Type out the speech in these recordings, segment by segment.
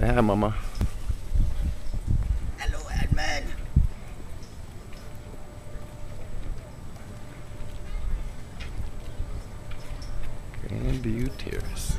Say hi, Mama. Hello, Edmund. Grandview Terrace.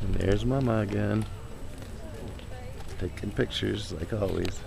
And there's Mama again. Taking pictures like always.